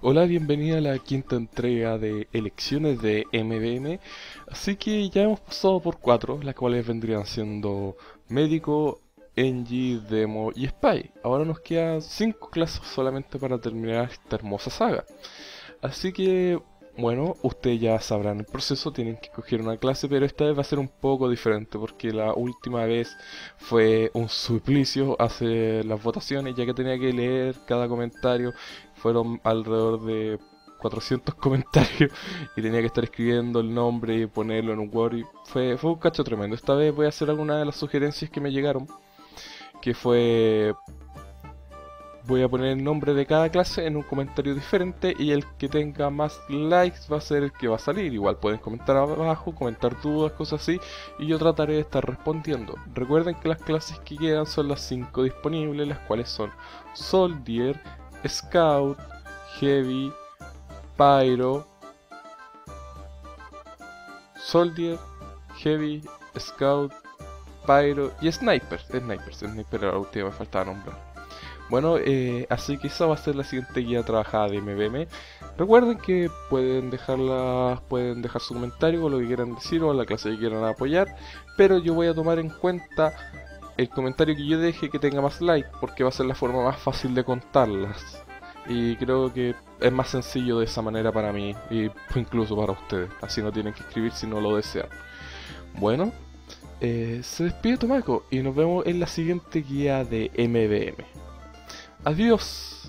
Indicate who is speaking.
Speaker 1: Hola, bienvenida a la quinta entrega de elecciones de MBM. Así que ya hemos pasado por cuatro, las cuales vendrían siendo médico, Engie, Demo y Spy. Ahora nos quedan cinco clases solamente para terminar esta hermosa saga. Así que, bueno, ustedes ya sabrán el proceso, tienen que coger una clase, pero esta vez va a ser un poco diferente porque la última vez fue un suplicio hacer las votaciones, ya que tenía que leer cada comentario. Fueron alrededor de 400 comentarios y tenía que estar escribiendo el nombre y ponerlo en un Word. Y fue, fue un cacho tremendo. Esta vez voy a hacer alguna de las sugerencias que me llegaron, que fue voy a poner el nombre de cada clase en un comentario diferente y el que tenga más likes va a ser el que va a salir. Igual pueden comentar abajo, comentar dudas, cosas así y yo trataré de estar respondiendo. Recuerden que las clases que quedan son las 5 disponibles, las cuales son Soldier, Scout, Heavy, Pyro, Soldier, Heavy, Scout, Pyro y Sniper. Sniper, Sniper era la última, me faltaba nombrar. Bueno, eh, así que esa va a ser la siguiente guía trabajada de MBM. Recuerden que pueden dejarla, pueden dejar su comentario o lo que quieran decir o la clase que quieran apoyar, pero yo voy a tomar en cuenta el comentario que yo deje que tenga más like, porque va a ser la forma más fácil de contarlas. Y creo que es más sencillo de esa manera para mí y incluso para ustedes. Así no tienen que escribir si no lo desean. Bueno, eh, se despide Tomaco y nos vemos en la siguiente guía de MBM. Adiós.